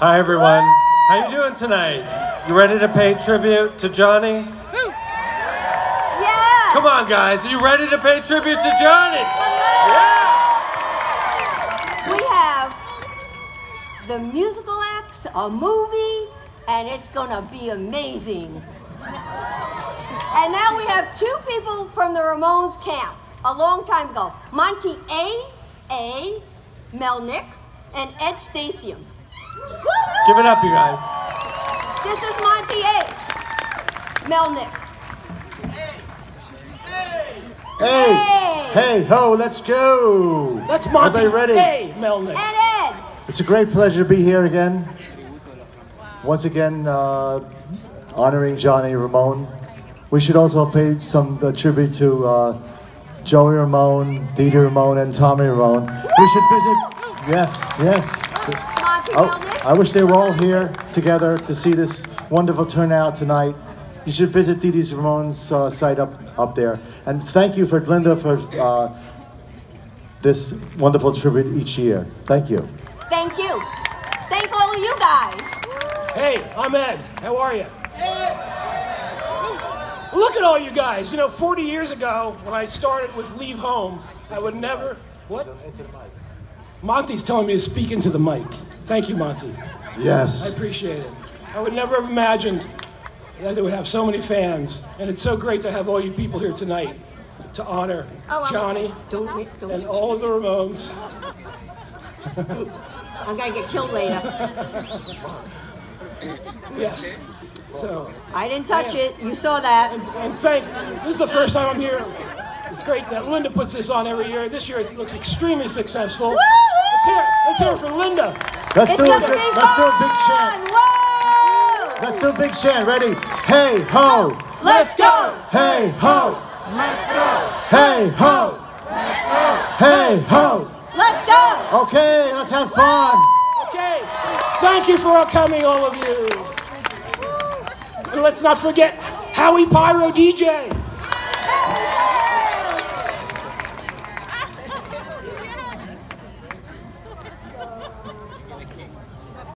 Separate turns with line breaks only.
Hi everyone. How you doing tonight? You ready to pay tribute to Johnny?
Yeah!
Come on guys, are you ready to pay tribute to Johnny?
We have the musical acts, a movie, and it's gonna be amazing. And now we have two people from the Ramones camp a long time ago Monte A. A. Melnick and Ed Stasium.
Give it up, you guys.
This is Monte A. Melnick.
Hey,
Hey.
hey, ho, let's go.
That's Monte.
Everybody ready?
Hey, Melnick.
And Ed.
It's a great pleasure to be here again. Once again, uh, honoring Johnny Ramone. We should also pay some uh, tribute to uh, Joey Ramone, Dee Dee Ramone, and Tommy Ramone. We should visit. Yes, yes.
Monte
Oh, I wish they were all here together to see this wonderful turnout tonight. You should visit Dee Dee Ramone's uh, site up, up there. And thank you for Linda for uh, this wonderful tribute each year. Thank you.
Thank you. Thank all of you guys.
Hey, I'm Ed. How are you? Hey. Look at all you guys. You know, 40 years ago, when I started with Leave Home, I would never. What? Monte's telling me to speak into the mic. Thank you, Monte.
Yes.
I appreciate it. I would never have imagined that they would have so many fans, and it's so great to have all you people here tonight to honor
Oh, I'm
Johnny
okay. Don't, don't.
and all of the Ramones.
I'm gonna get killed later.
Yes. So,
I didn't touch it. You saw that.
and thank. This is the first time I'm here. It's great that Linda puts this on every year. This year it looks extremely successful. Let's hear, it. let's hear it for Linda.
Let's
It's
do a
gonna
big,
be
let's do a big chant.
fun. Whoa!
Let's do a big chant. Ready? Hey ho!
Let's go.
Hey ho! Let's go! Hey ho! Let's go! Hey ho!
Let's go.
Okay, let's have fun.
Okay. Thank you for all coming, all of you. And let's not forget Howie Pyro DJ.